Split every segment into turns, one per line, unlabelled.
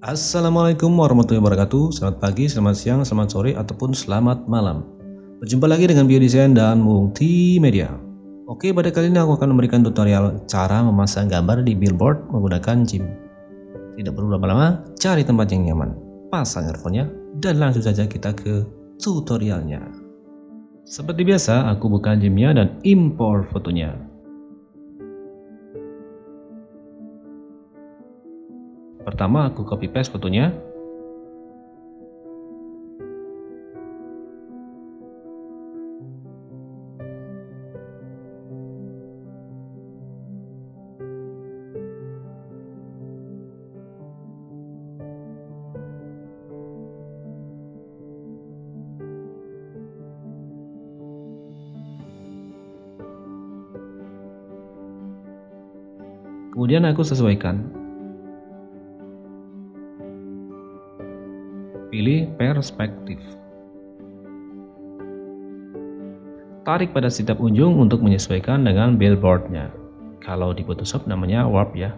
Assalamualaikum warahmatullahi wabarakatuh. Selamat pagi, selamat siang, selamat sore, ataupun selamat malam. Berjumpa lagi dengan biodesain dan multimedia. Oke, pada kali ini aku akan memberikan tutorial cara memasang gambar di billboard menggunakan Jim Tidak perlu lama-lama, cari tempat yang nyaman. Pasang earphone-nya dan langsung saja kita ke tutorialnya. Seperti biasa, aku buka Jimnya dan import fotonya Pertama aku copy paste fotonya. Kemudian aku sesuaikan Pilih perspektif. Tarik pada setiap ujung untuk menyesuaikan dengan billboardnya. Kalau di Photoshop namanya warp ya.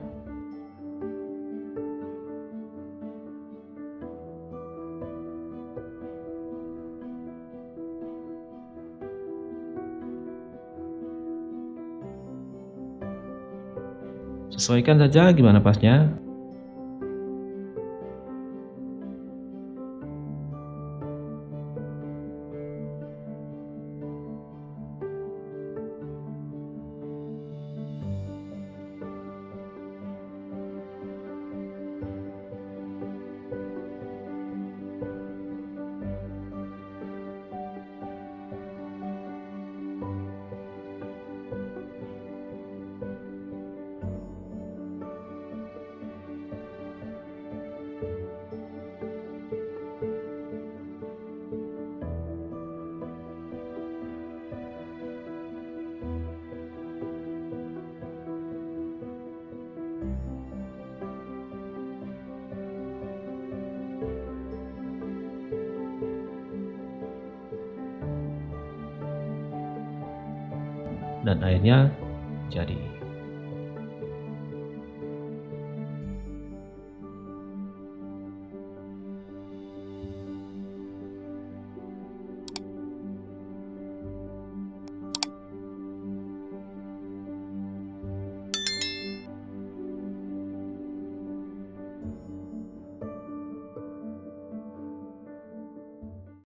Sesuaikan saja gimana pasnya. Dan akhirnya jadi